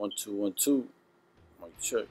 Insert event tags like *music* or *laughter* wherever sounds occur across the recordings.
One, two, one, two. Mic check.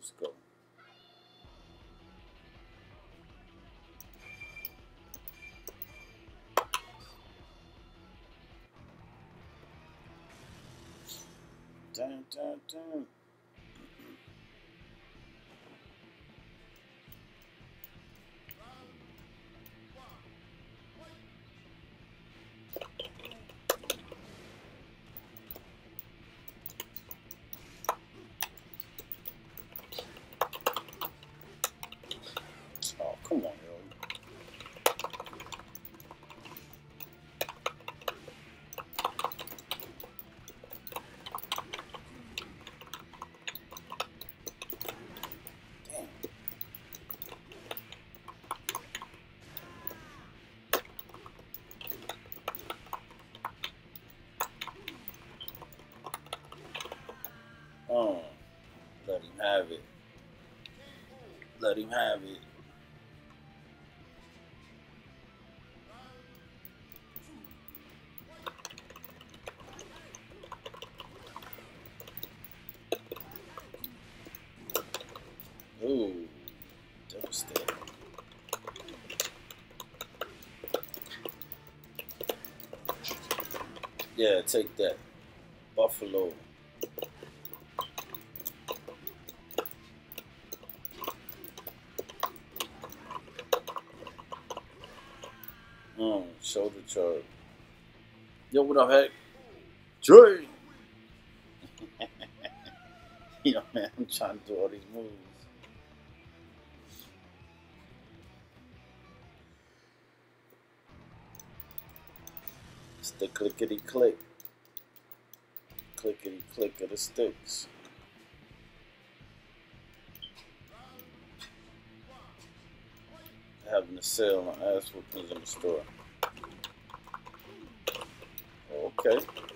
Let's go. Dun, dun, dun. Oh, let him have it. Let him have it. Ooh, devastating. Yeah, take that. Buffalo. Charge. Yo, what up, heck? Joy! you know, man, I'm trying to do all these moves. It's the clickety click. Clickety click of the sticks. Having a sale on ass whoopings in the store. Okay.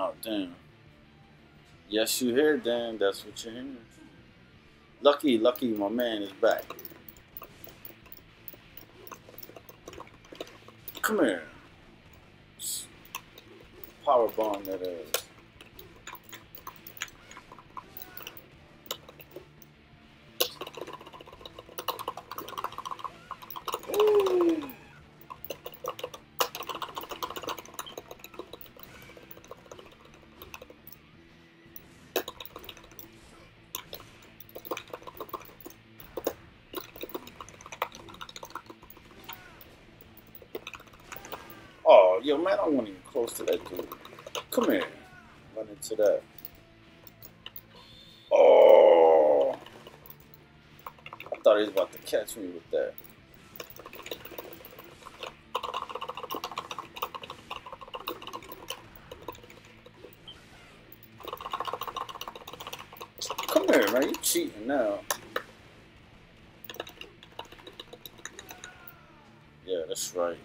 Out, damn. Yes, you hear, Dan. That's what you're hearing. Lucky, lucky, my man is back. Come here. Power bomb that is. Ooh. Yo, man, I wasn't even close to that dude. Come here. Run into that. Oh. I thought he was about to catch me with that. Come here, man. You cheating now. Yeah, that's right.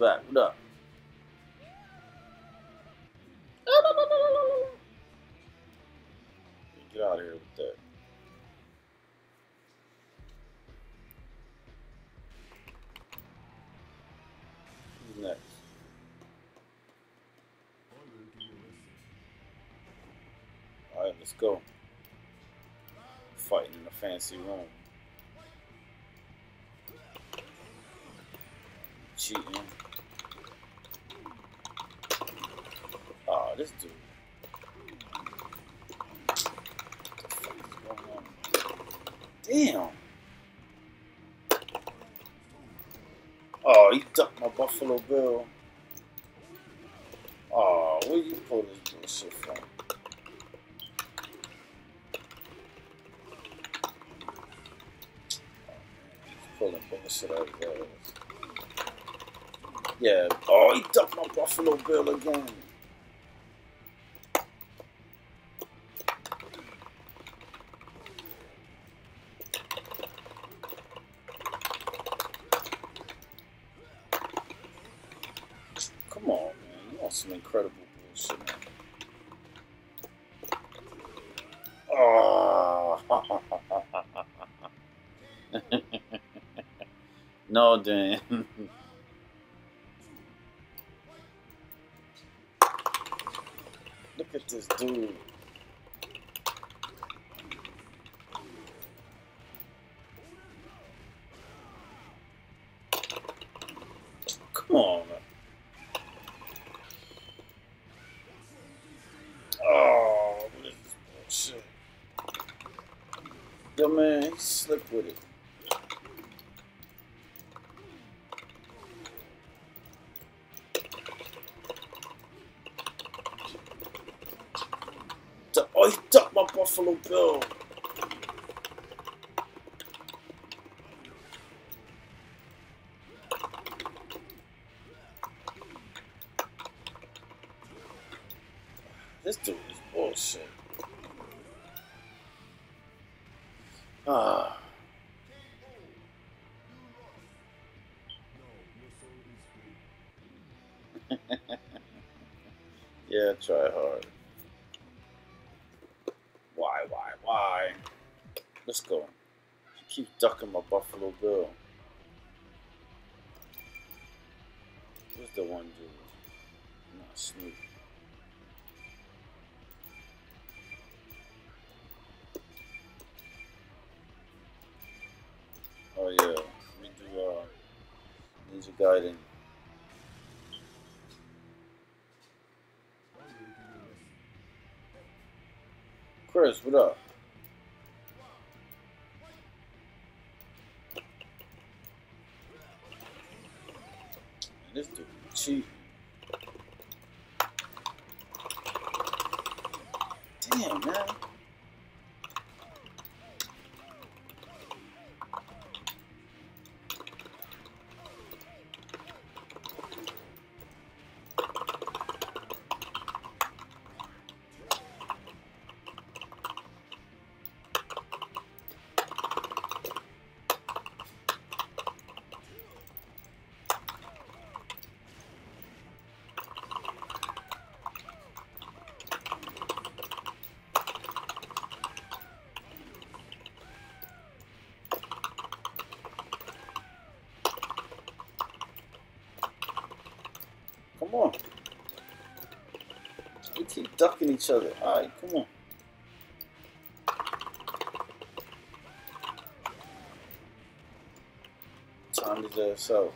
Back. What up? Get out of here with that. Who's next? Alright, let's go. Fighting in the fancy room. Buffalo Bill. Oh, where you pull this bullshit from? Pulling bullshit out of his. Yeah. Oh, he ducked my Buffalo Bill again. Dan. *laughs* Look at this dude. Come on. Oh, bullshit? Yo, man, he slick with it. Ducked my Buffalo Bill. Ducking my Buffalo Bill. Who's the one dude? Not Snoop. Oh yeah, me do uh, Ninja Gaiden. Chris, what up? Come on. We keep ducking each other. Alright, come on. Time to ass out.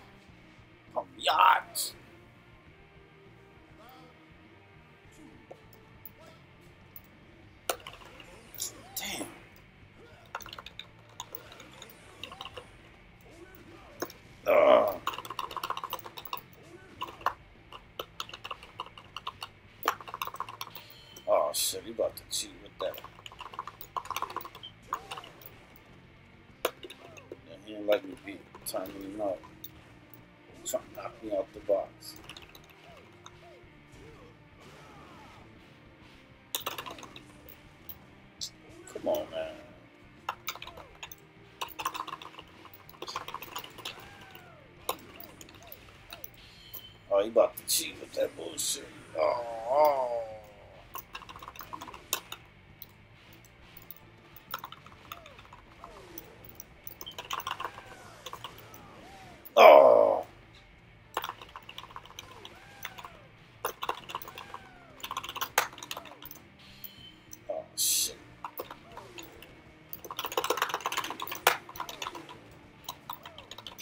Like me beat timing him out. Trying to knock me out the box. Come on, man. Oh, he about to cheat with that bullshit. Oh. Oh. Oh, shit.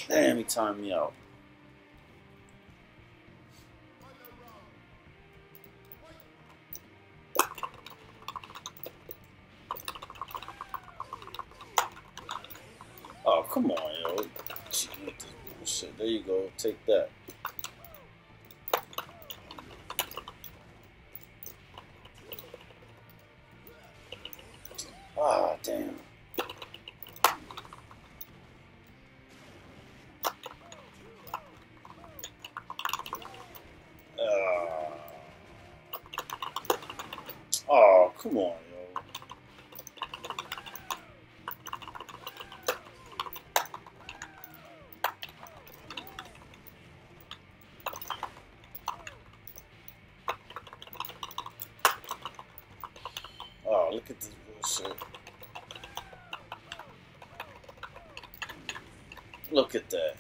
Damn, he timed me out. Oh, come on, yo. There you go. Take that. Look at that.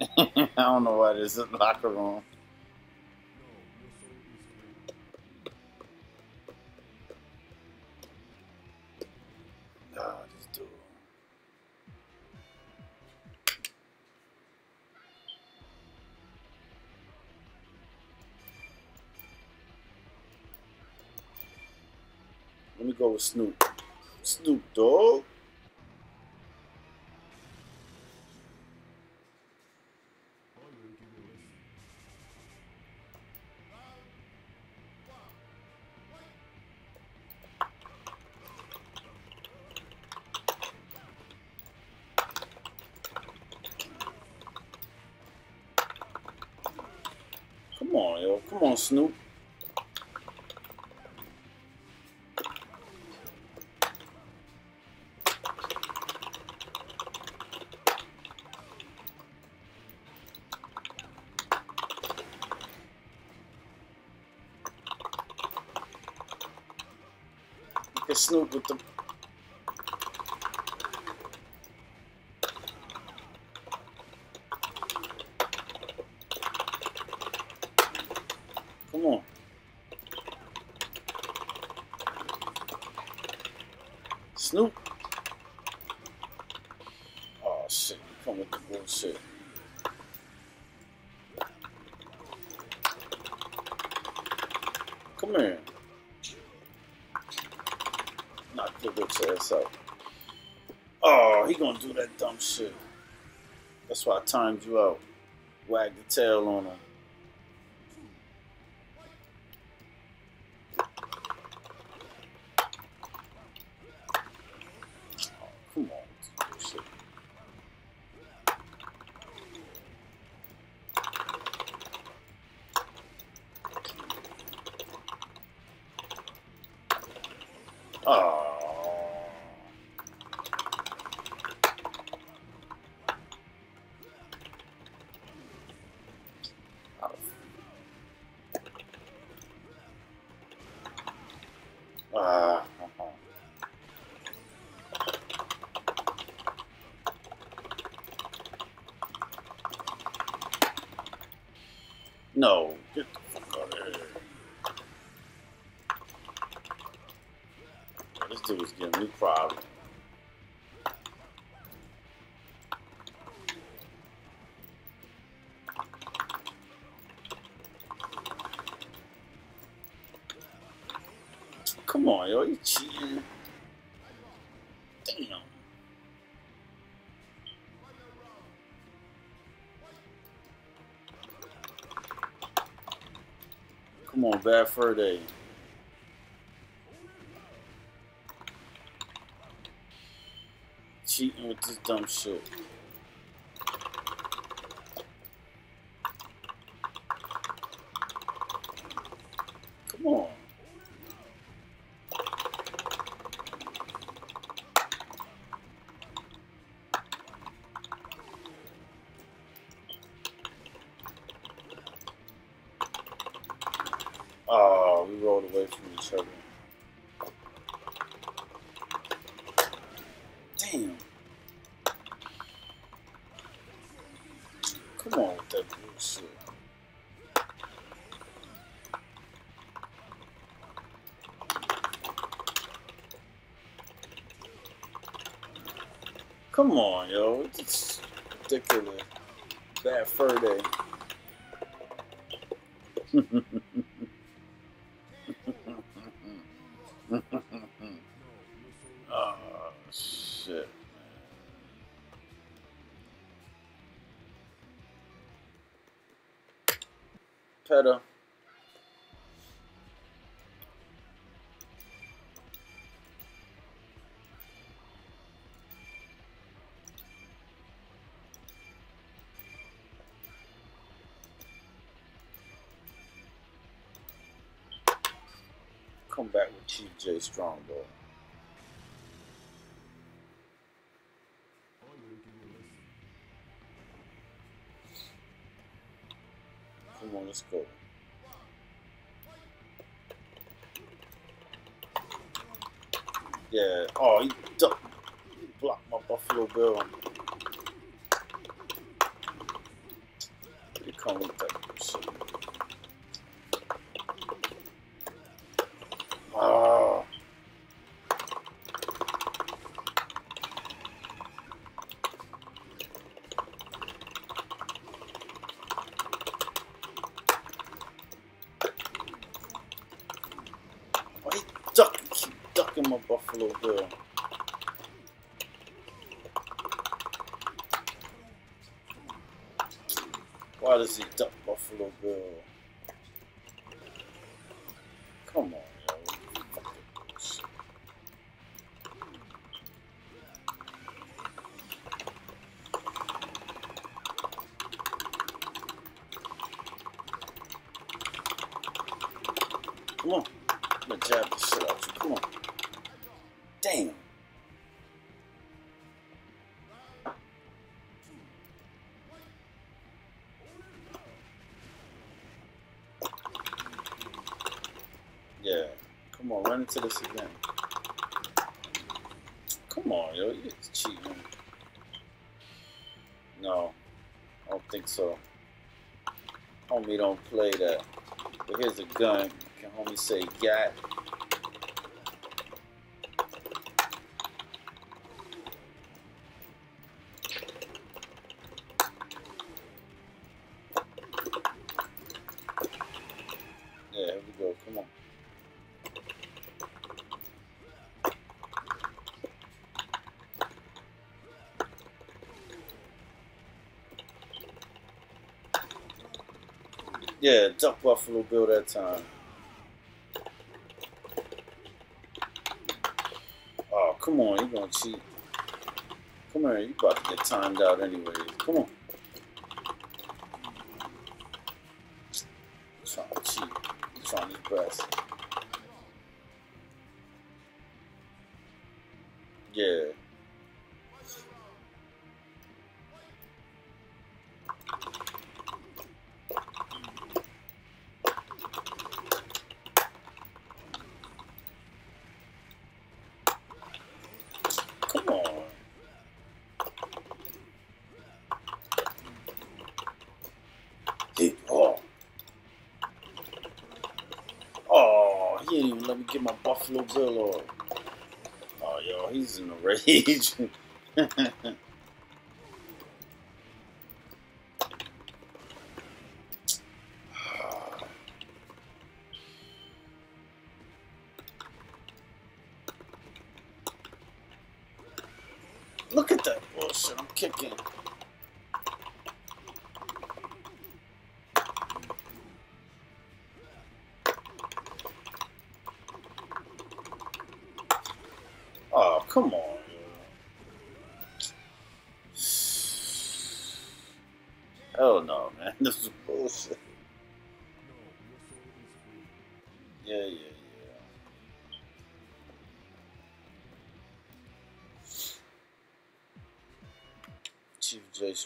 *laughs* I don't know why this is locker room. Let me go with Snoop. Snoop Dogg. Come on, yo. Come on, Snoop. Look at Snoop with the Come on. Snoop. Oh shit, you come with the bullshit. Come here. Knock your bitch ass out. Oh, he gonna do that dumb shit. That's why I timed you out. Wag the tail on him. On, bad fur day. Cheating with this dumb shit. Come on. Oh, we rolled away from each other. Damn. Come on with that bullshit. Come on, yo. It's ridiculous. Bad fur day. Chief Jay Strongbow. Come on, let's go. Yeah. Oh, he. He blocked my Buffalo Bill. Come on, run into this again. Come on, yo. You're cheating. No. I don't think so. Homie don't play that. But here's a gun. Can homie say gat? Yeah, duck Buffalo Bill that time. Oh, come on, you're gonna cheat. Come here, you about to get timed out anyways. Come on. Buffalo Oh, yo, he's in a rage. *laughs*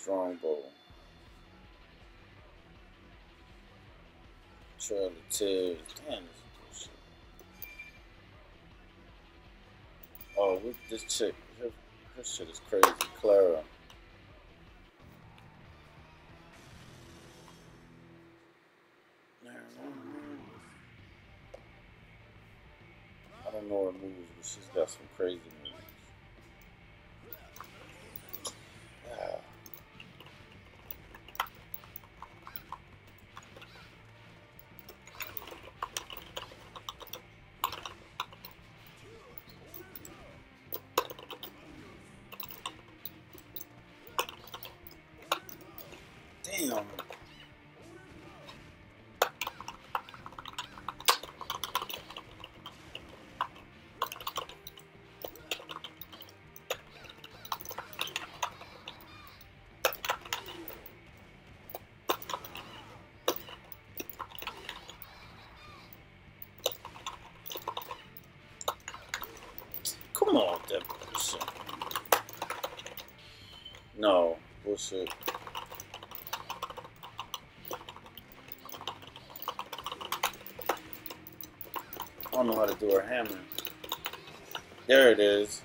Strongbow. Of Tears. Damn, this is bullshit. Oh, this chick, her, her shit is crazy. Clara. I don't know her moves, but she's got some crazy moves. Bullshit. I don't know how to do her hammer. There it is.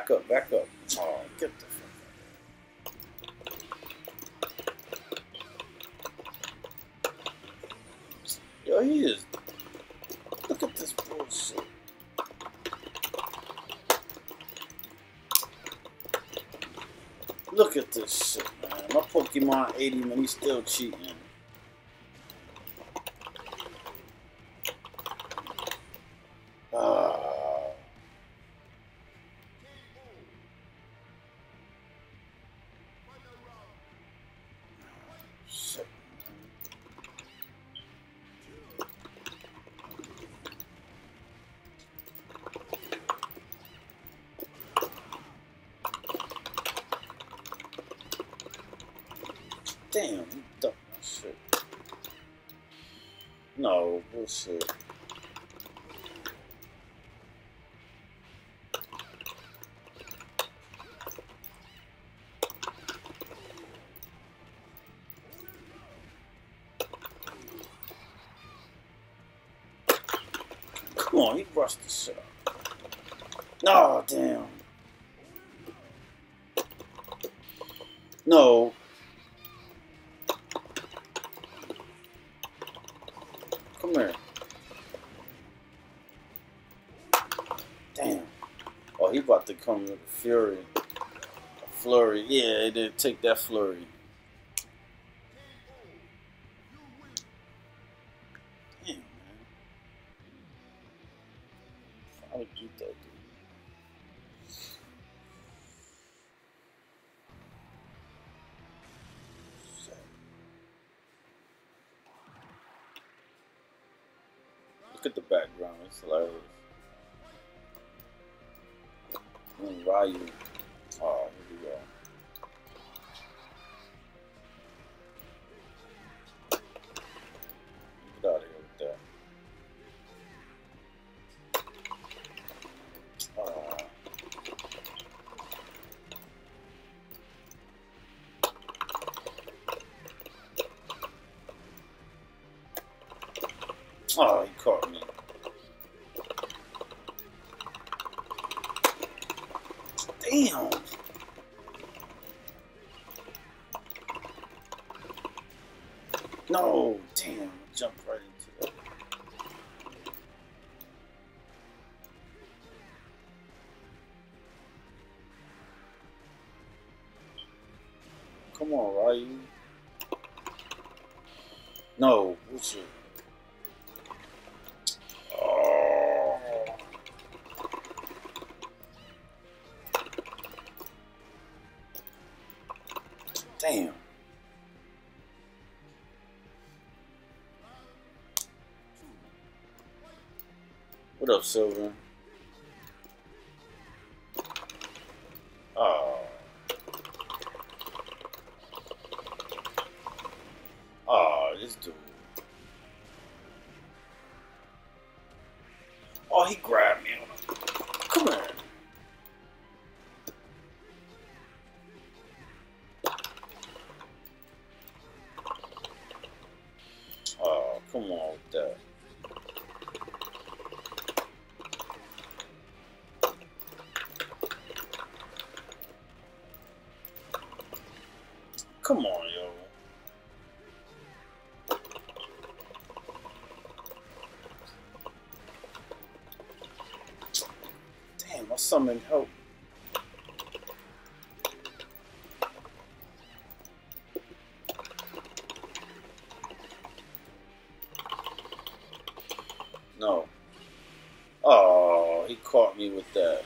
Back up, back up. Oh, get the fuck out. Yo, he is. Look at this bullshit. Look at this shit, man. My Pokemon 80, man, he's still cheating. No, bullshit. Come on, he brushed the shit up. No, damn. No. Come here. Damn. Oh, he about to come with a fury. A flurry. Yeah, he did take that flurry. Oh, he caught me. Damn. No, damn. Jump right into that. Come on, Ryu. No, what's your... Up, Come on, yo. Damn, I summoned help. No. Oh, he caught me with that.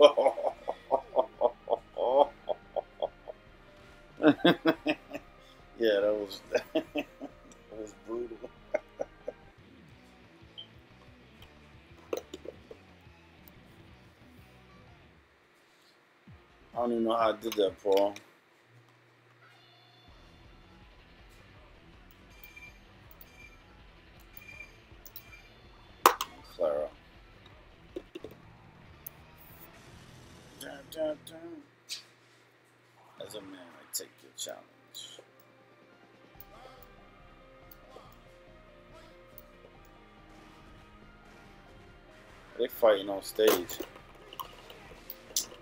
*laughs* *laughs* yeah, that was *laughs* that was brutal. I don't even know how I did that, Paul. Fighting on stage.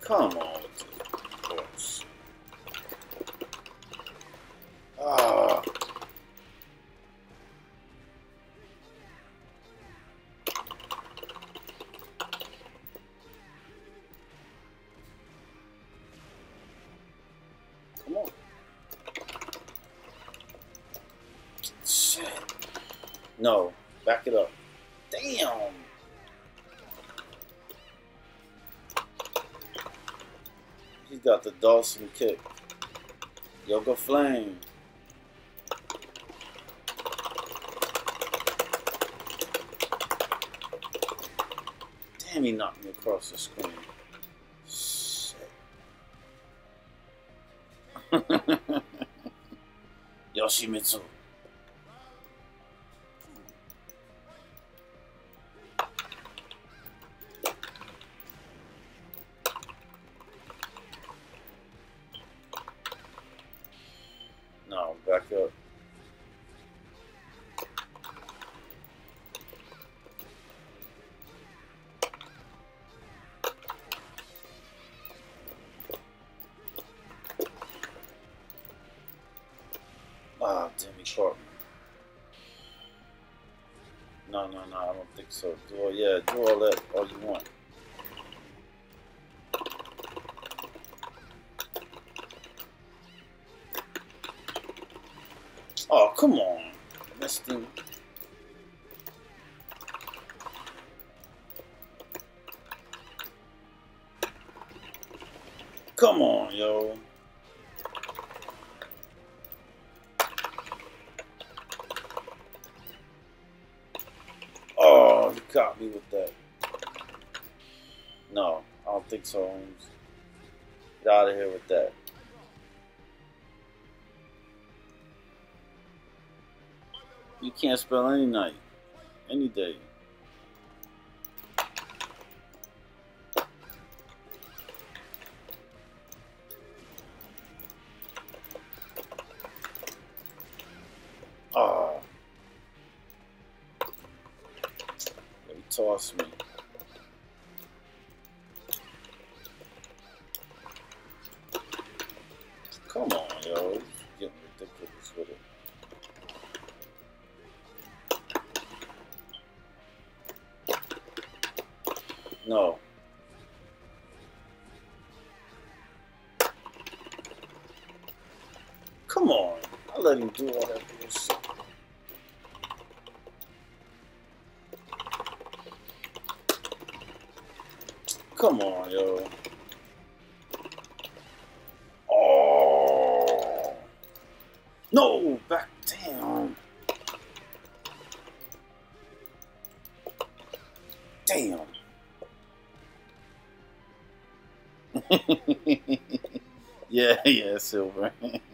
Come on. Ah. Come on. No. Back it up. Dawson kick. Yoga Flame. Damn, he knocked me across the screen. Shit. *laughs* Yoshimitsu. So. Do all, yeah, do all that caught me with that. No, I don't think so, Holmes. Get out of here with that. You can't spell any night, any day. Come on, yo. Oh. No, back down. Damn. *laughs* yeah, yeah, silver. *laughs*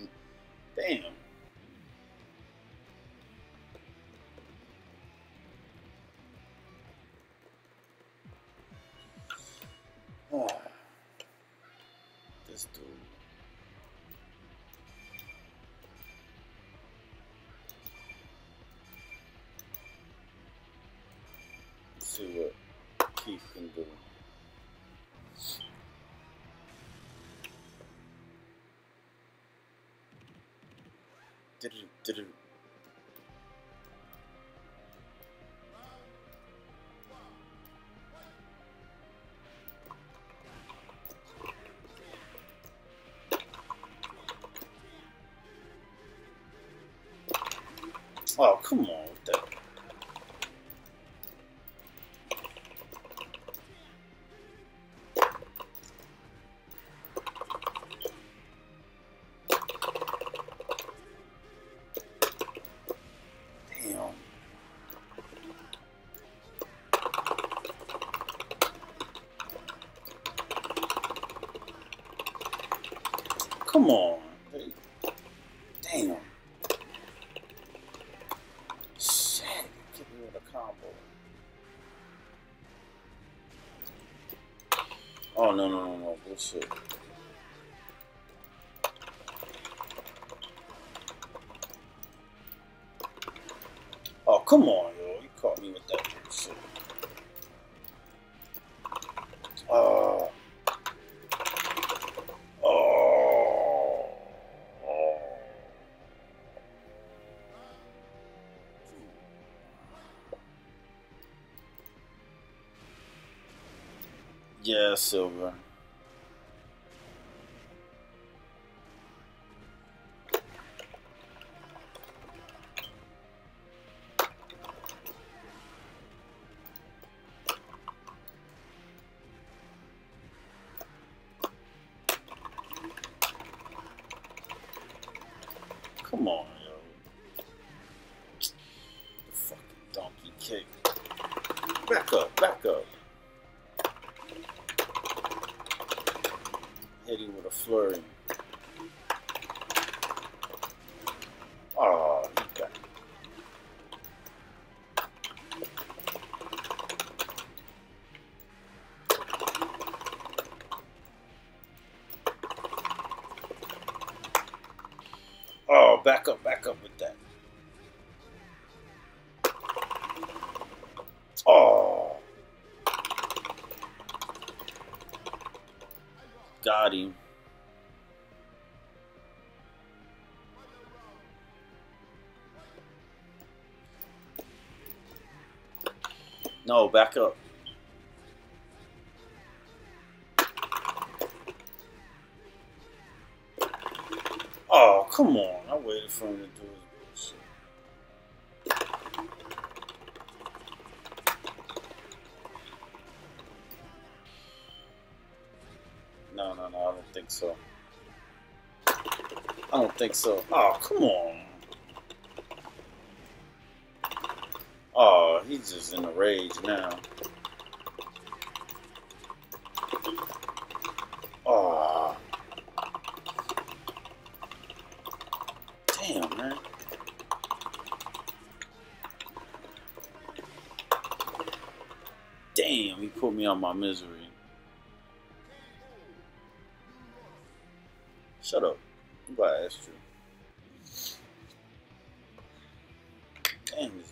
Oh, come on Come on. Damn. Shit. Get me with a combo. Oh, no, no, no, no. Bullshit. Oh, come on, Yeah, silver. Him No, back up. Oh, come on. I waited for him to do his bullshit. No, no, no, I don't think so. I don't think so. Oh, come on. Oh, he's in a rage now. Oh. Damn, man. Damn, he put me on my misery. Shut up. I'm glad I asked you. Damn this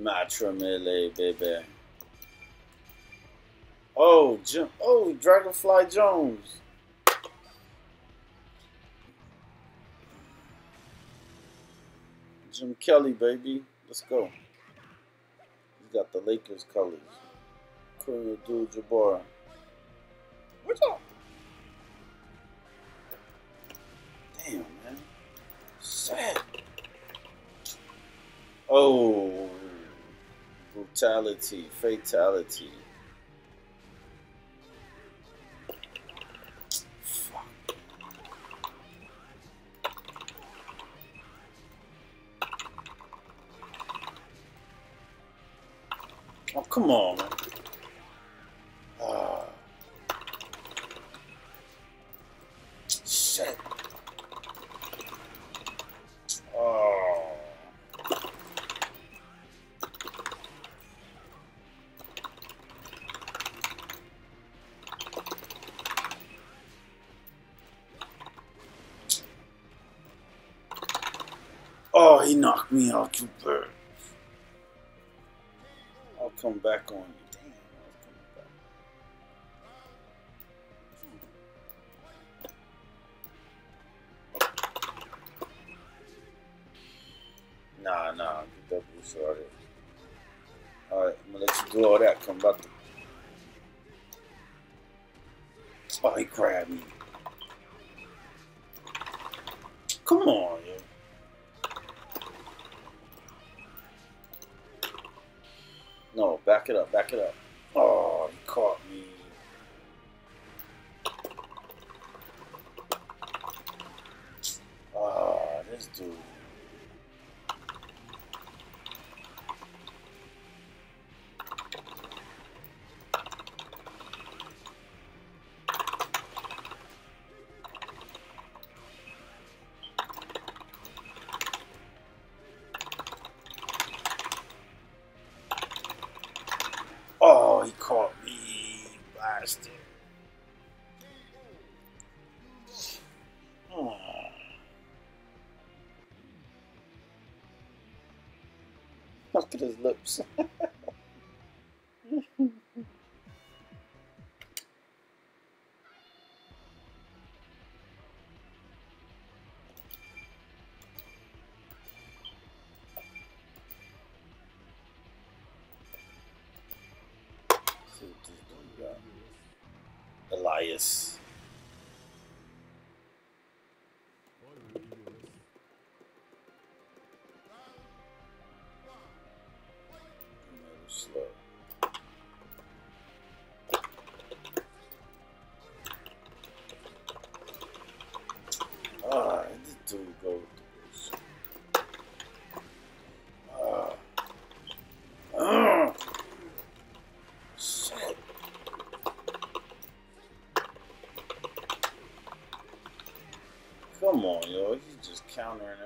Matrimelee, baby. Oh, Jim. Oh, Dragonfly Jones. Jim Kelly, baby. Let's go. He's got the Lakers colors. Kareem Abdul-Jabbar. What's up? Damn, man. Sad. Oh. Brutality. Fatality. Oh, come on. I'll come back on you. Look at his lips. *laughs* got. Come on, yo. He's just countering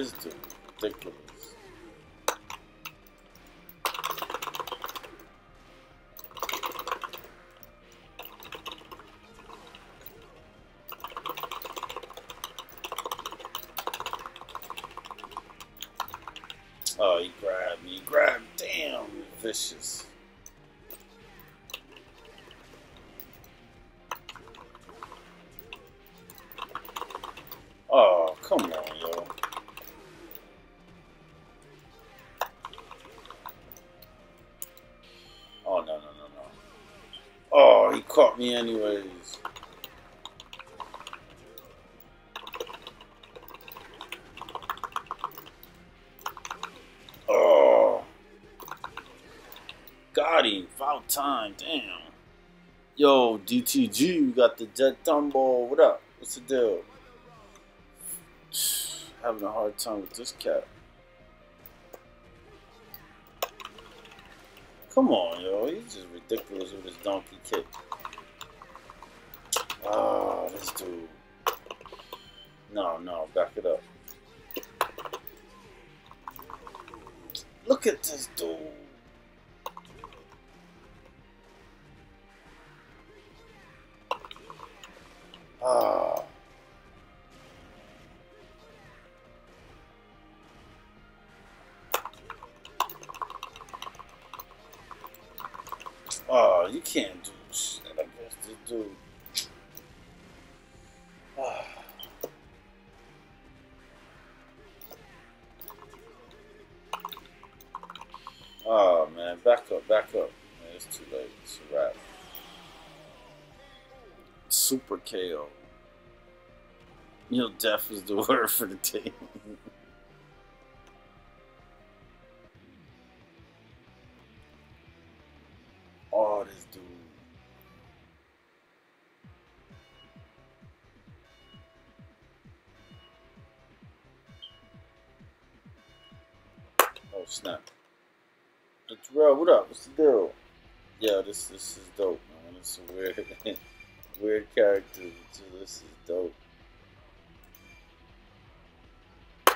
Oh, this dude me anyways. Oh. Got him. Foul time. Damn. Yo, DTG, you got the jet tumble. What up? What's the deal? *sighs* Having a hard time with this cat. Come on, yo. He's just ridiculous with his donkey kick. Oh, this dude. No, no, back it up. Look at this dude. Super KO. You know, death is the *laughs* word for the team. Character. So this is dope.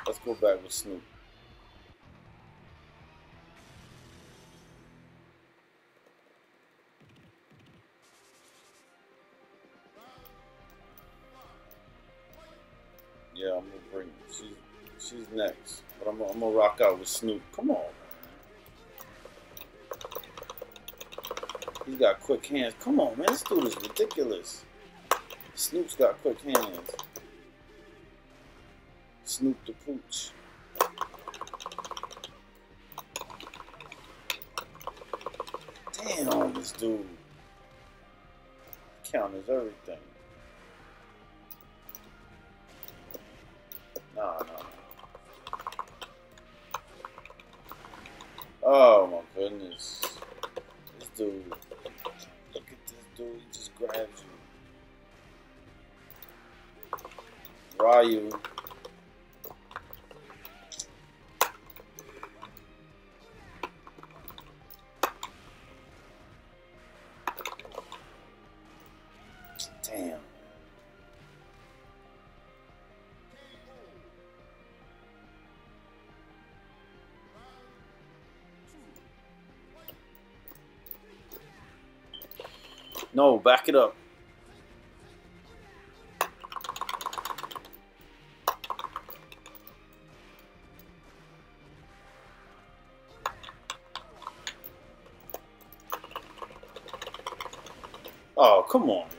Let's go back with Snoop. Yeah, I'm gonna bring. She's she's next, but I'm, I'm gonna rock out with Snoop. Come on, He's got quick hands. Come on, man. This dude is ridiculous. Snoop's got quick hands. Snoop the Pooch. Damn, this dude counters everything. Nah, nah. Oh my goodness. This dude. Look at this dude. He just grabs you. Ryu. Damn. No, back it up. Come on,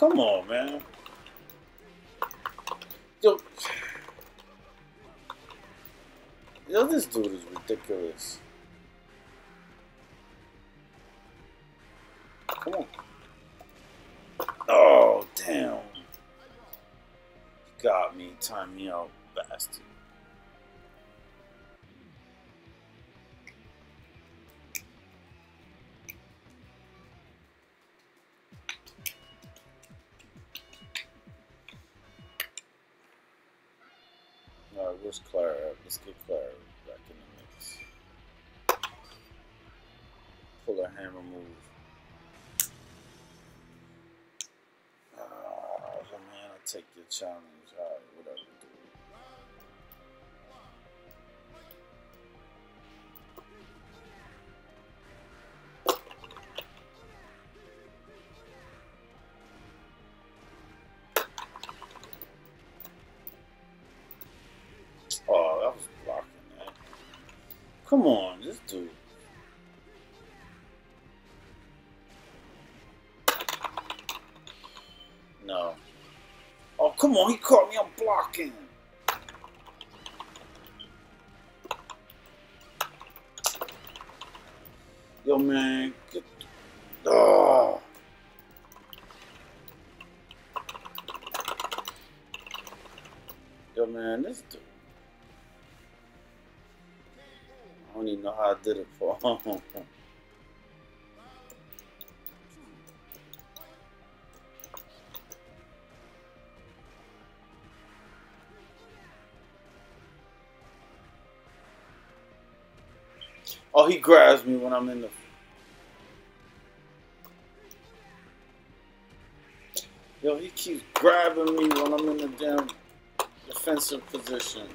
Come on, man. Yo. Yo, this dude is ridiculous. Hammer move. Ah, man, I take your challenge. Alright, whatever. Oh, that was blocking that. Come on, on, he caught me. I'm blocking. Yo, man. Get. Oh. Yo, man, this dude. I don't even know how I did it for *laughs* Oh, he grabs me when I'm in the. Yo, he keeps grabbing me when I'm in the damn defensive position.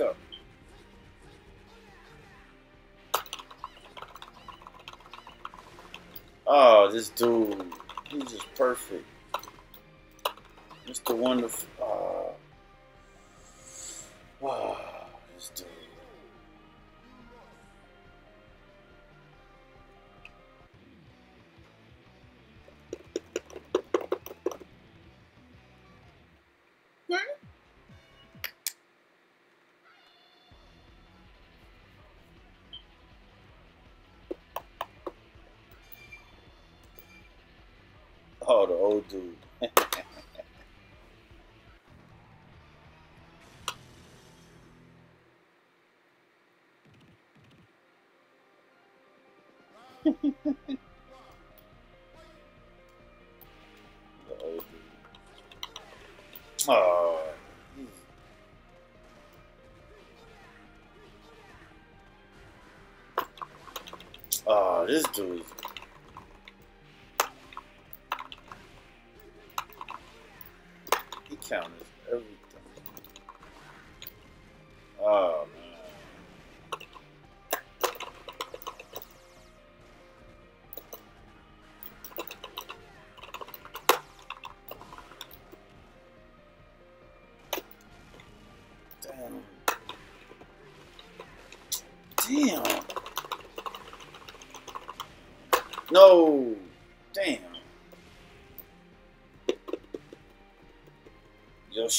Back up, back up. Oh, this dude, he's just perfect. Mr. Wonderful. Dude. *laughs* Oh. Oh, this dude.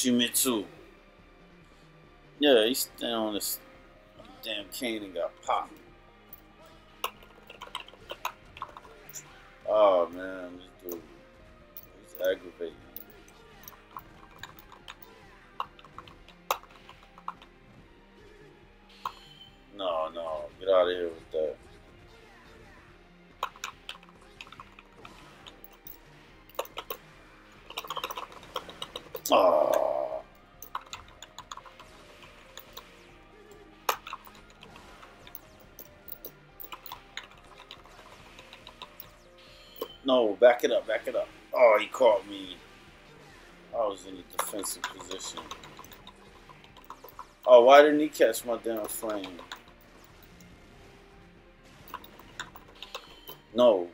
Yoshimitsu. Yeah, he's standing on this damn cane and got popped. Oh man, this dude. He's aggravating. No, no, get out of here with that. Oh. No, back it up, back it up. Oh, he caught me. I was in a defensive position. Oh, why didn't he catch my damn flame? No.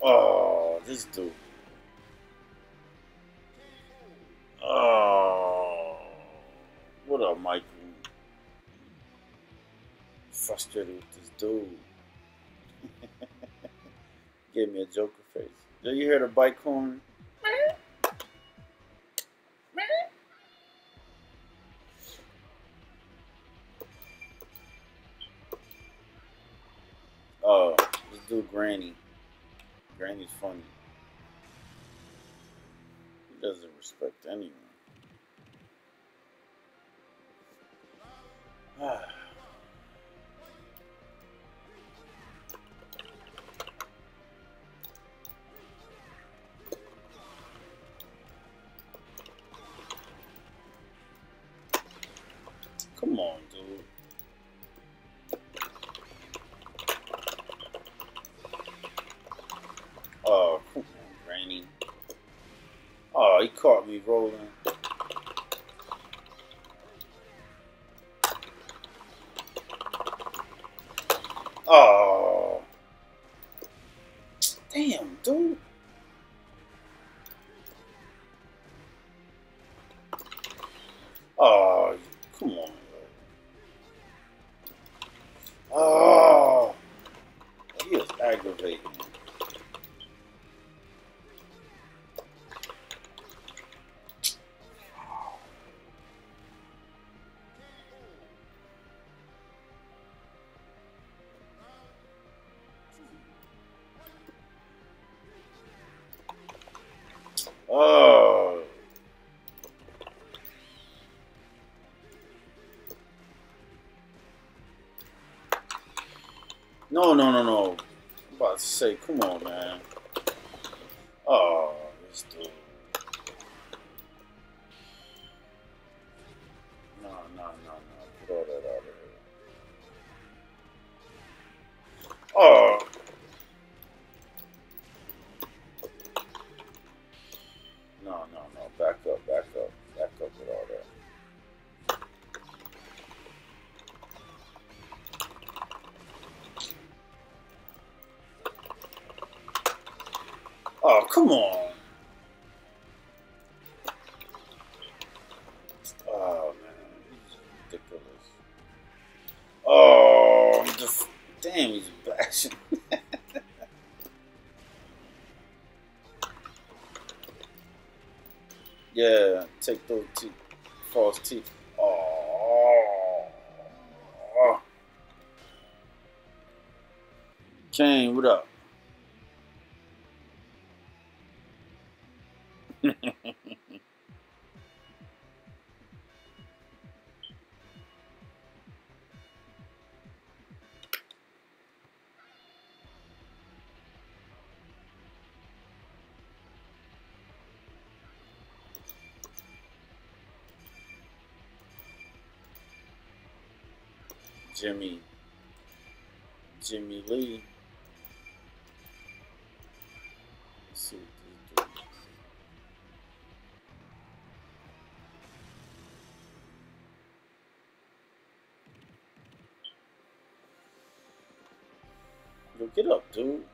Oh, this dude. Frustrated with this dude. *laughs* Gave me a joker face. Did you hear the bike horn? Oh, this dude Granny. Granny's funny. He doesn't respect anyone. Rolling. Oh. No, no, no, no. I'm about to say, come on, man. Come on. Jimmy. Jimmy Lee. Let's get up, dude.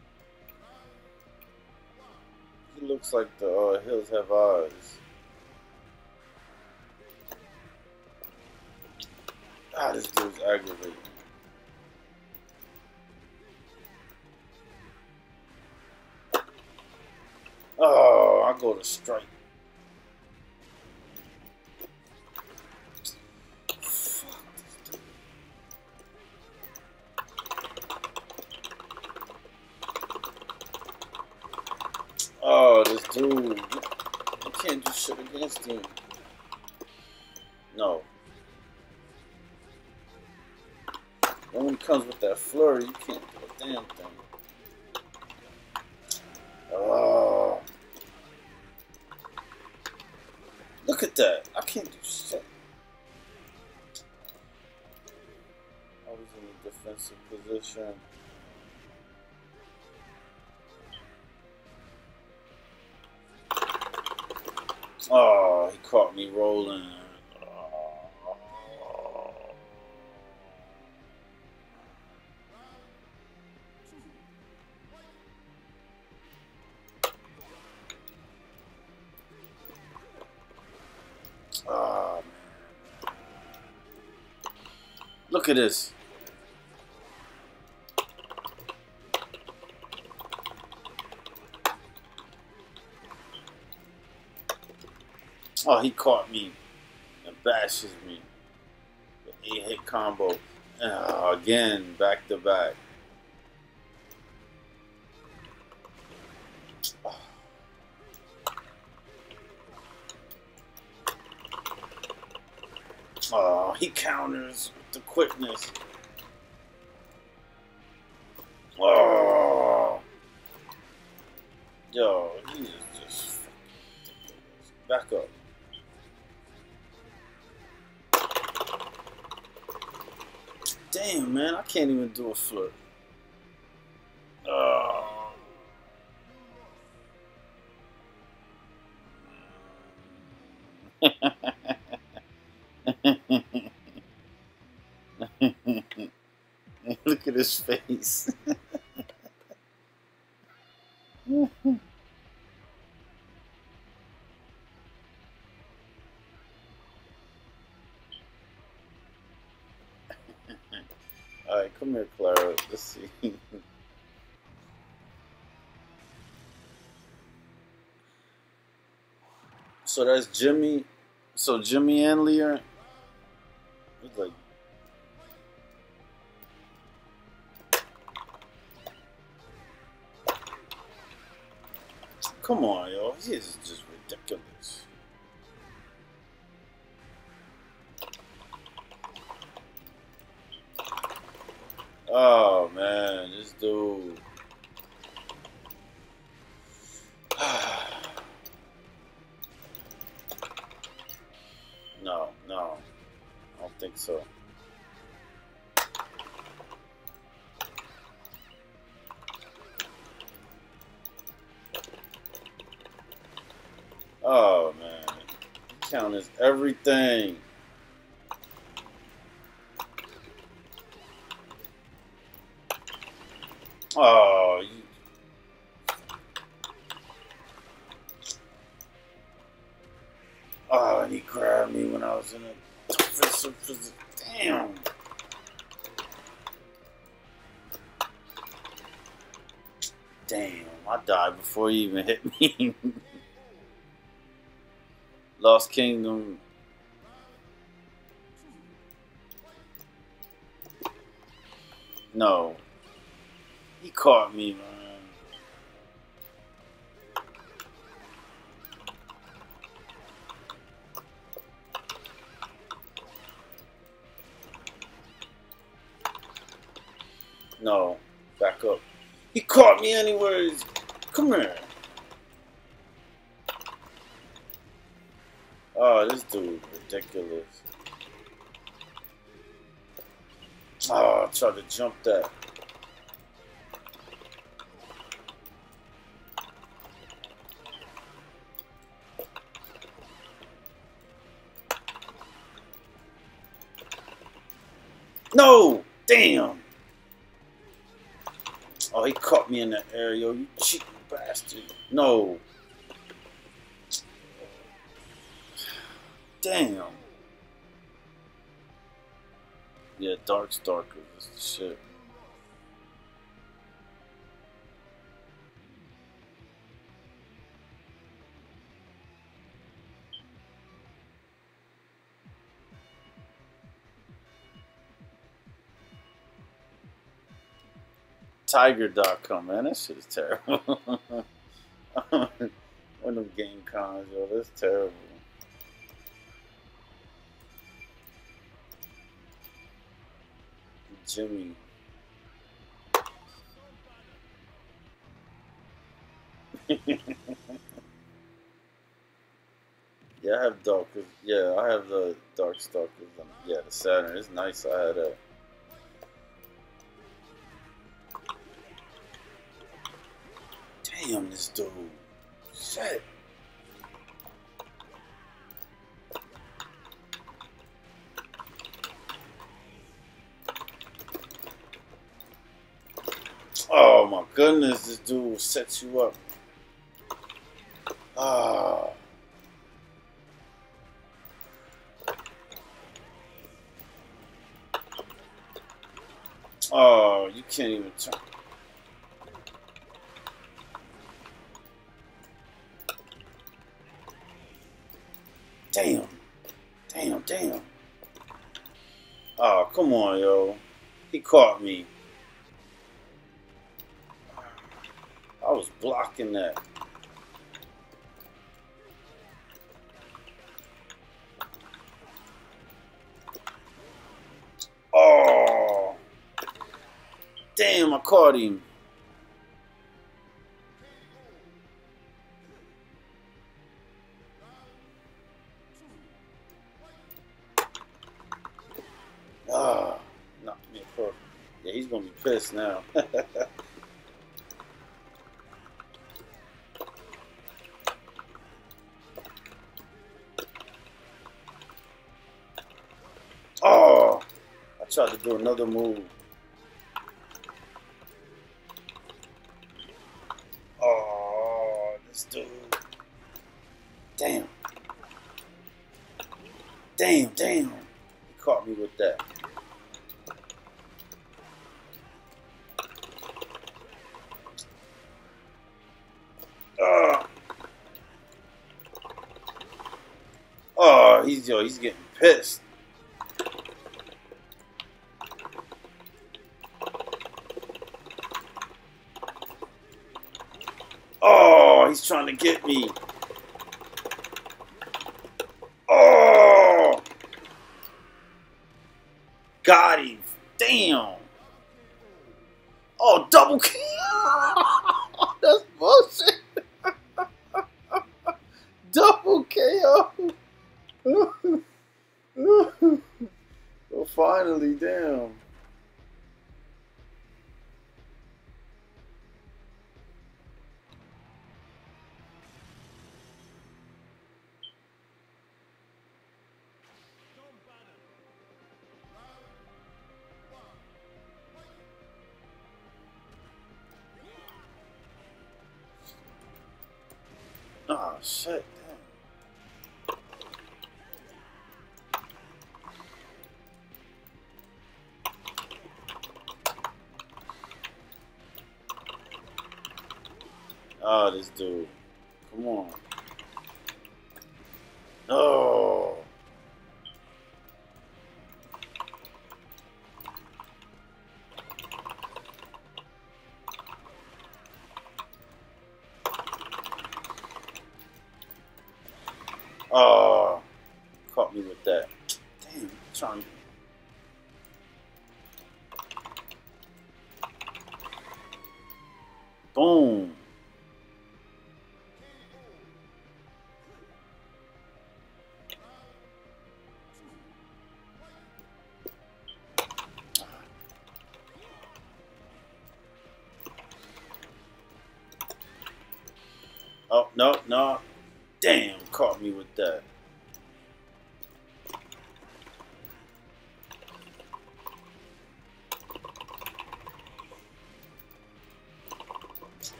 He looks like the uh, hills have eyes. I to strike. Oh, this dude. You can't do shit against him. No. When it comes with that flurry, you can't do a damn thing. That. I can't do shit. I was in a defensive position. Oh, he caught me rolling. At this. Oh, he caught me and bashes me. The eight hit combo. Uh, again, back to back. He counters with the quickness. Oh. Yo, he is just. Back up. Damn, man, I can't even do a flip. face. *laughs* Alright, come here, Clara. Let's see. so that's Jimmy. So Jimmy and Lear everything. Oh, you... Oh, and he grabbed me when I was in a defensive position. Damn. Damn, I died before he even hit me. *laughs* Lost Kingdom. No. He caught me, man. No. Back up. He caught me anyways. Come here. Oh, this dude ridiculous. Oh, I tried to jump that. No! Damn! Oh, he caught me in air, yo. You cheap bastard. No. Damn. Yeah, Dark Stalker is the shit. Tiger.com, man, that shit is terrible. *laughs* One of them game cons, yo, that's terrible. Jimmy. *laughs* yeah, I have dark. Yeah, I have the Darkstalkers. Yeah, the Saturn. is nice. I had a. Damn, this dude. Shit. My goodness, this dude sets you up. Ah. Oh, you can't even turn. Damn. Damn, damn. Oh, come on, yo. He caught me. Blocking that. Oh. Damn, I caught him. Ah, knocked me across. Yeah, he's gonna be pissed now. *laughs* Let's do another move. Oh, this dude. Damn. Damn, damn. He caught me with that. Ah. Oh, he's yo, he's getting pissed. To get me. Dude. Come on. No. Oh, caught me with that. Damn, trying. Boom.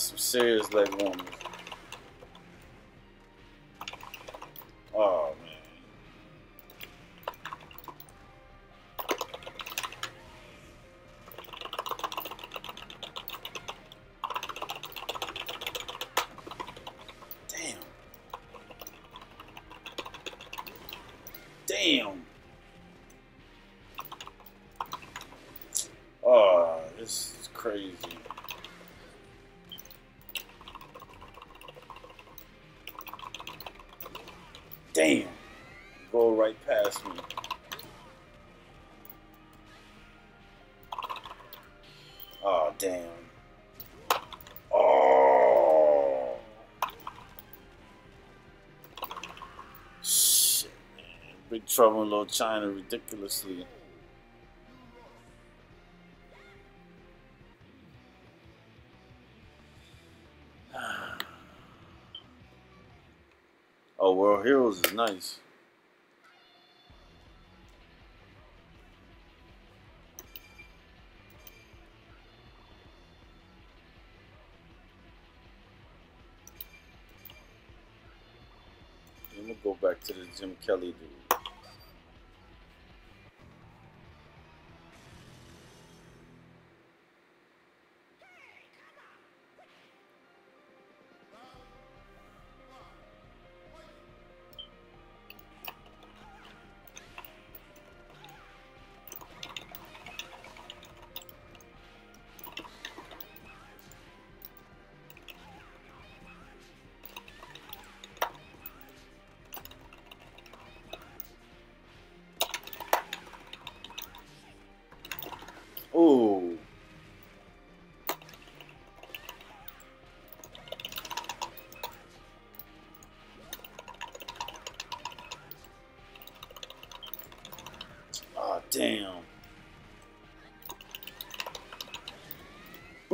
Some serious leg warmers. Trouble in Little China ridiculously. *sighs* Oh, World Heroes is nice. I'm gonna go back to the Jim Kelly dude.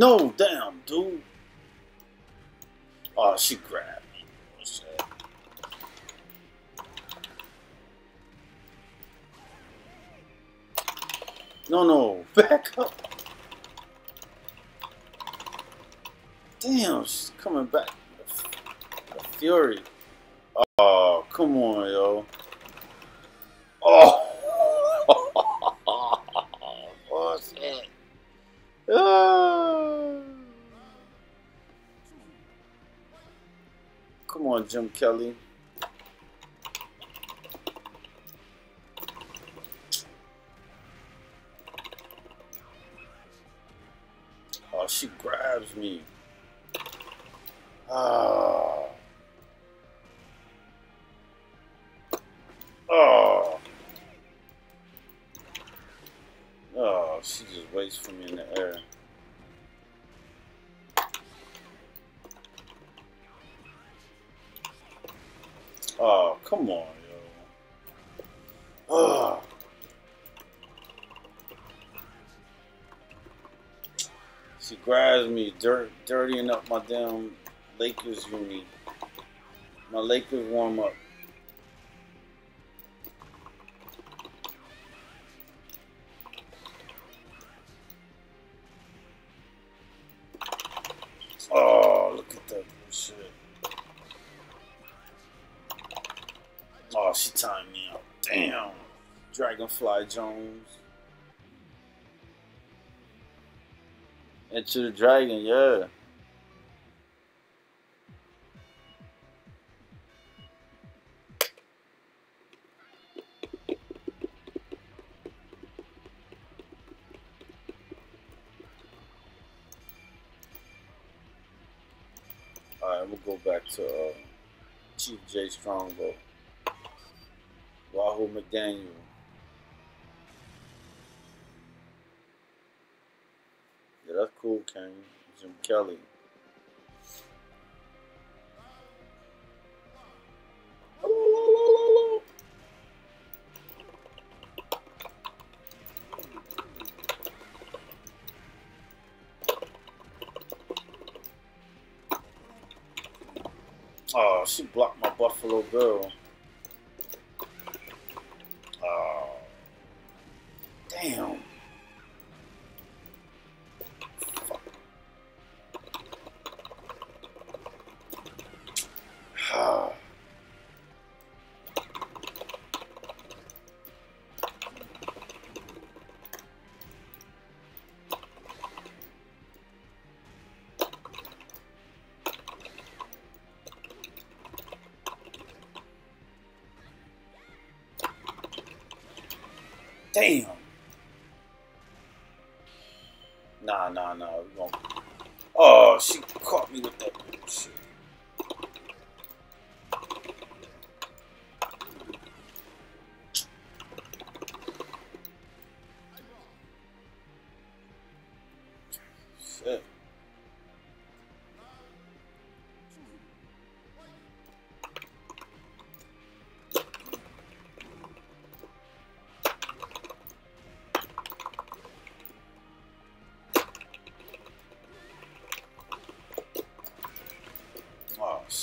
No, damn, dude. Oh, she grabbed me. No, no, back up. Damn, she's coming back. The fury. Oh, come on, yo. Jim Kelly. Oh, she grabs me. Me, dirt, dirtying up my damn Lakers uni. My Lakers warm up. Oh, look at that bullshit. Oh, she timed me out. Damn. Dragonfly Jones. Into the dragon, yeah. Alright, we'll go back to uh, Chief Jay Strongbow. Wahoo McDaniel. King. Jim Kelly. Oh, she blocked my Buffalo Bill. Damn.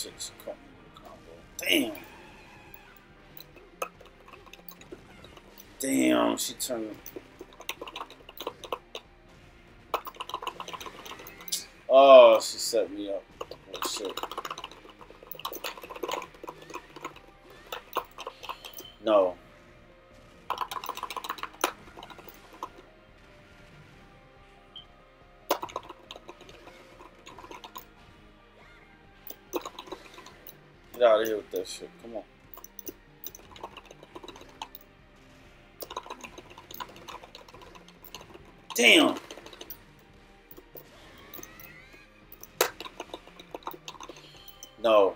A combo. Damn. Damn, she turned. Oh, she set me up. That shit. Come on. Damn. No.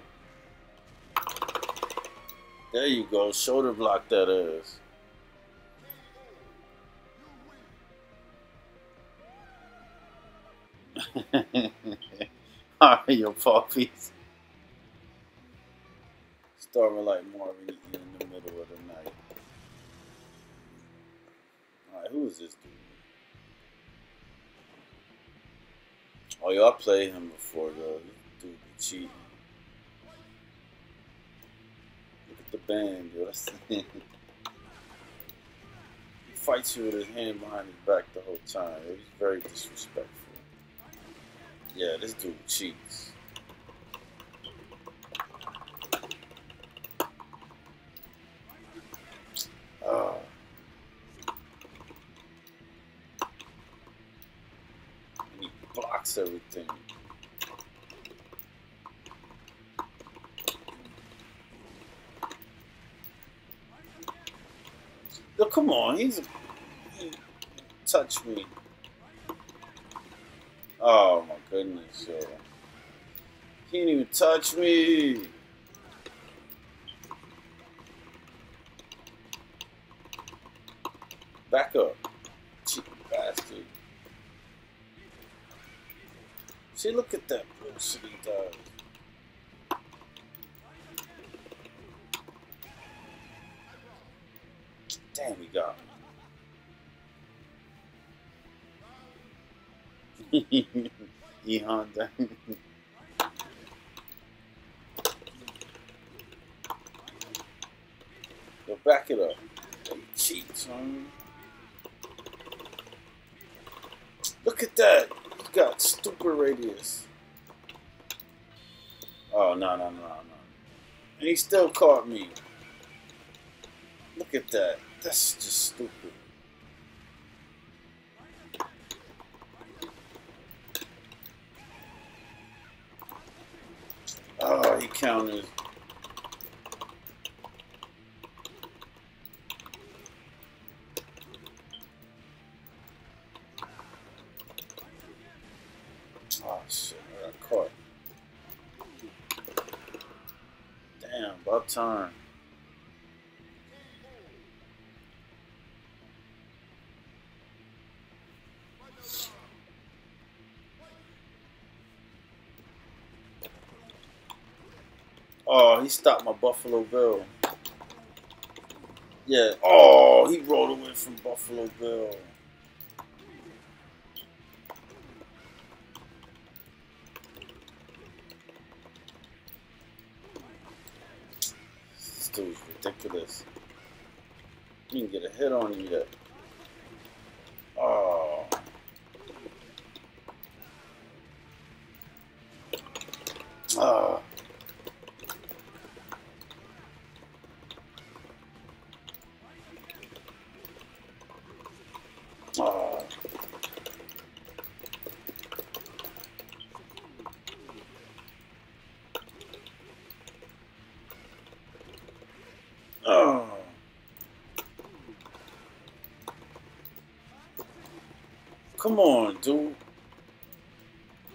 There you go. Shoulder block that is. *laughs* Alright, your puppies. Starving like Marvin eating in the middle of the night. Alright, who is this dude? Oh, I played him before, though. This dude be cheating. Look at the band, yo. That's *laughs* he fights you with his hand behind his back the whole time. He's very disrespectful. Yeah, this dude cheats. He's he touch me. Oh my goodness, yo. He didn't even touch me. Honda. *laughs* Go back it up. Cheat, son. Look at that. He's got stupid radius. Oh, no, no, no, no. And he still caught me. Look at that. That's just stupid. Oh, he stopped my Buffalo Bill. Yeah. Oh, he rolled away from Buffalo Bill. This dude's ridiculous. You can get a hit on you yet. Oh. Ah. Oh. Oh. Come on, dude.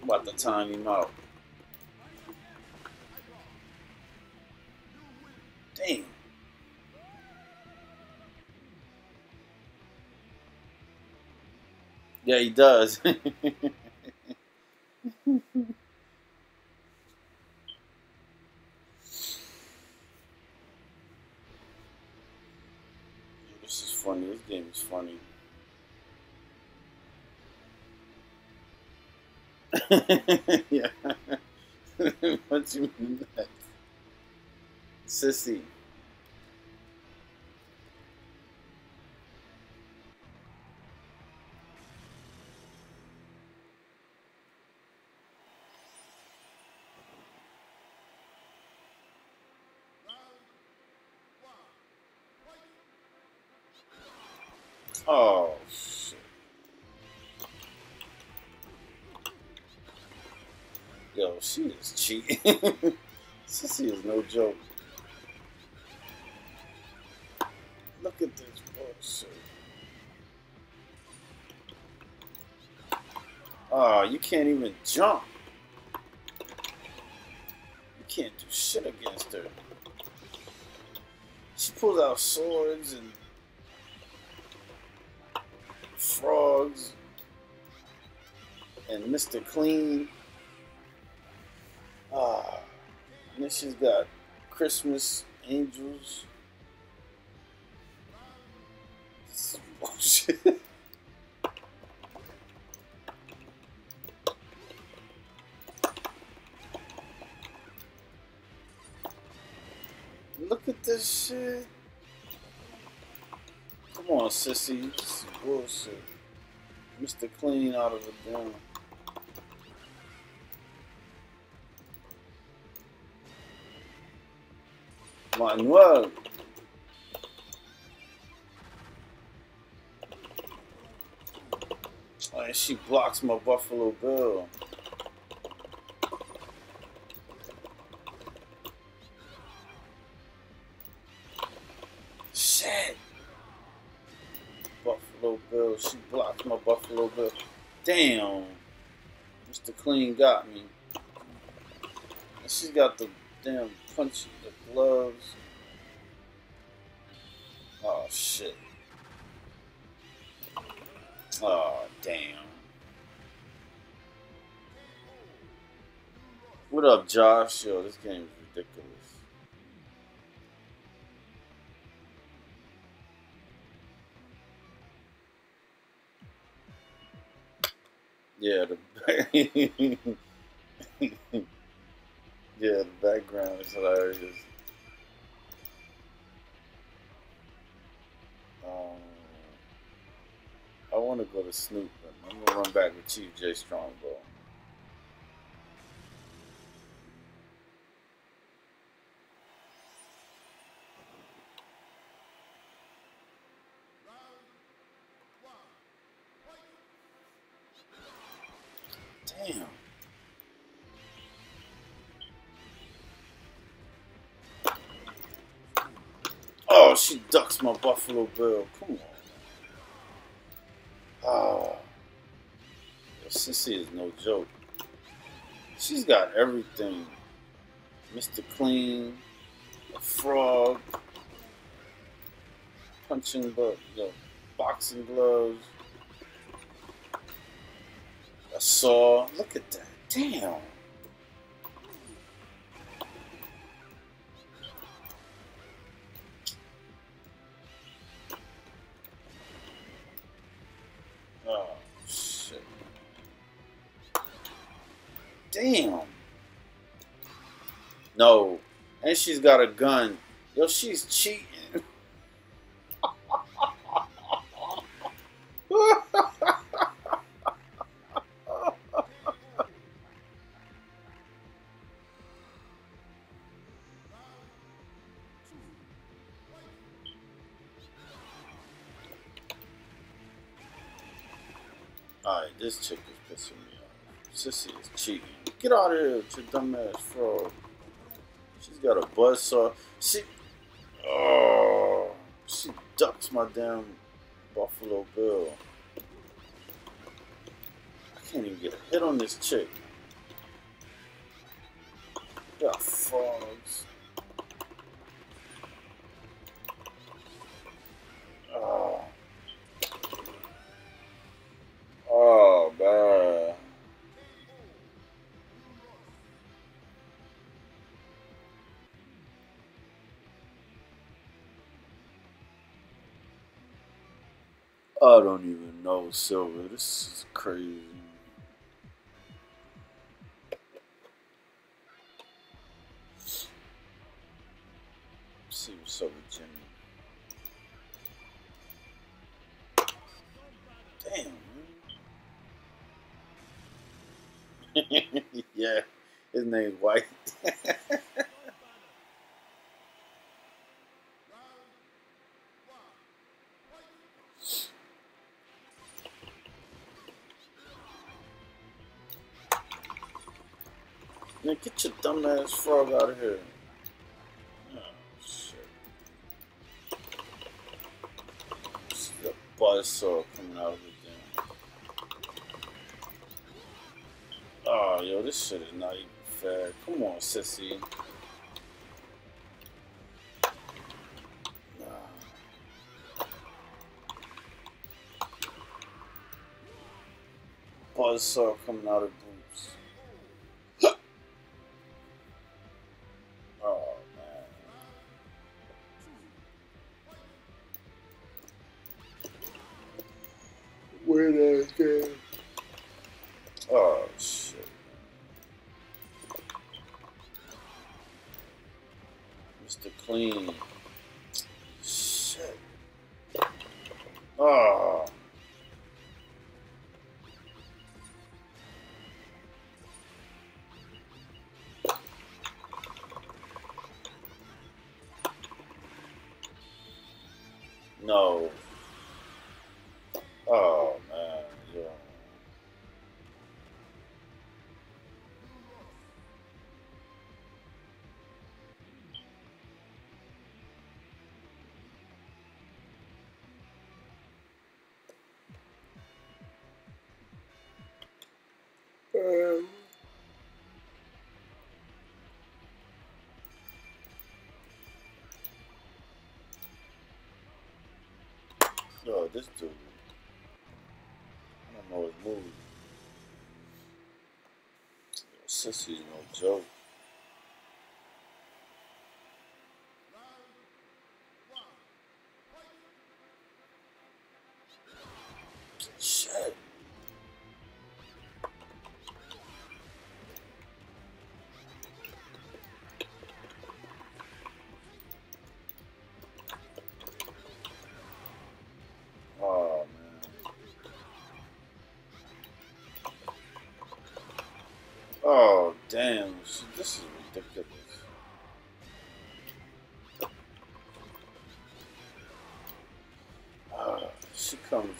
I'm about to time him out. Damn. Yeah, he does. *laughs* she is cheating. *laughs* Sissy is no joke. Look at this bullshit. Oh, you can't even jump. You can't do shit against her. She pulls out swords and frogs and Mr. Clean. Then she's got Christmas angels. Oh, *laughs* shit. Look at this shit. Come on, sissy. This is bullshit. Mr. Clean out of the damn. Manuel. Oh, and she blocks my Buffalo Bill. Shit. Buffalo Bill. She blocks my Buffalo Bill. Damn. Mr. Clean got me. She's got the damn punch, the gloves. Oh, shit. Oh, damn. What up, Josh? Yo, this game is ridiculous. Yeah, the *laughs* *laughs* yeah, the background is hilarious. Um, I want to go to Snoop, but I'm gonna run back with Chief Jay Strongbow. My Buffalo Bill. Come on. Oh. Sissy is no joke. She's got everything. Mr. Clean, a frog, punching but yo, boxing gloves, a saw. Look at that. Damn. She's got a gun. Yo, she's cheating. Alright, this chick is pissing me off. Sissy is cheating. Get out of here your dumbass frog. She's got a buzzsaw. She. Oh. She ducks my damn Buffalo Bill. I can't even get a hit on this chick. I don't even know, Silver. This is crazy. Ass frog out of here. Oh, shit. See the buzzsaw coming out of it then. Oh, ah, yo, this shit is not even fair. Come on, sissy. Nah. Buzzsaw coming out of Um. This dude. I don't know his move. Yo, Sissy's no joke.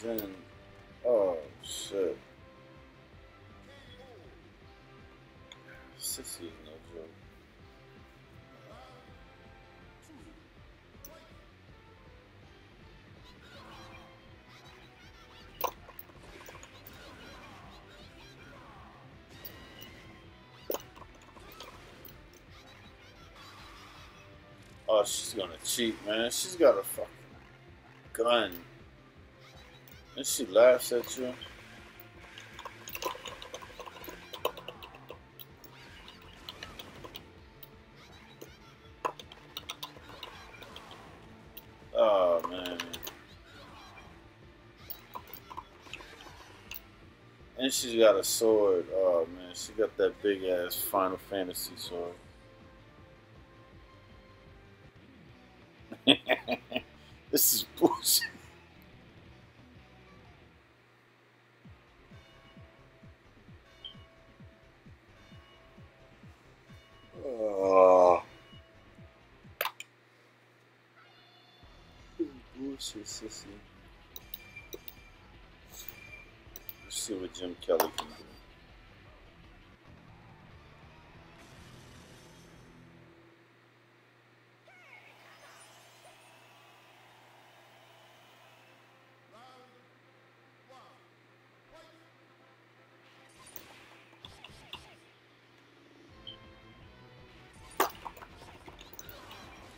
She in. Oh shit. Sissy is no joke. Oh, she's gonna cheat, man. She's got a fucking gun. And she laughs at you. Oh, man. And she's got a sword. Oh, man. She got that big ass Final Fantasy sword. Let's see what Jim Kelly can do.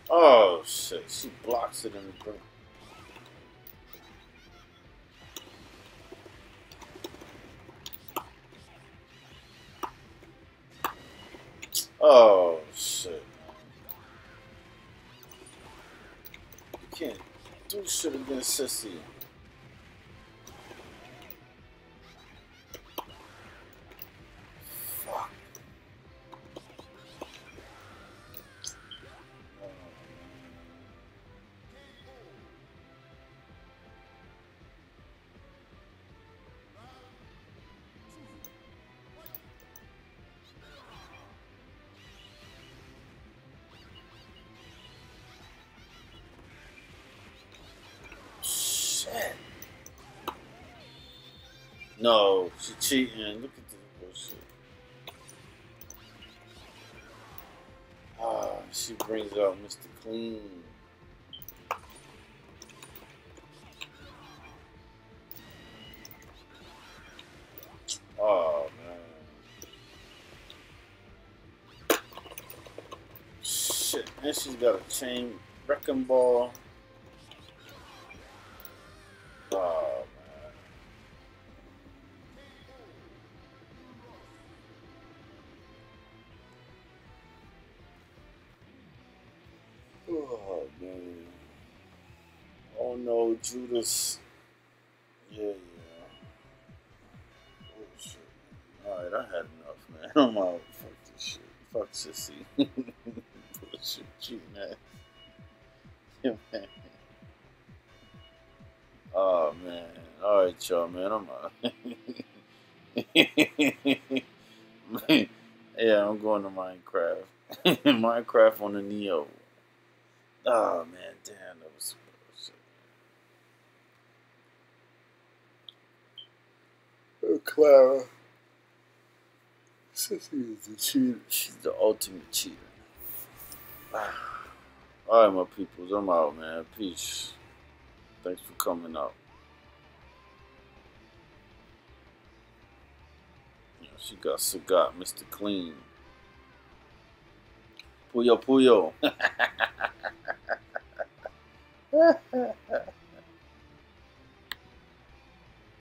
Oh shit, she blocks it in the. Shit No, she cheating. Look at this bullshit. Ah, she brings out Mr. Clean. Oh man. Shit, and she's got a chain wrecking ball. Judas. Yeah, yeah. Oh shit. Alright, I had enough, man. *laughs* I'm out. Fuck this shit. Fuck sissy. *laughs* Shoot you, man. *laughs* Yeah, man. Oh man. Alright y'all man, I'm out. yeah, I'm going to Minecraft. Minecraft on the Neo. Oh man, damn, that was bullshit. Oh, Clara. Sissy is the cheater. She's the ultimate cheater. Ah. All right, my peoples, I'm out, man. Peace. Thanks for coming out. Yeah, she got Sagat, Mr. Clean. Puyo Puyo. *laughs* *laughs*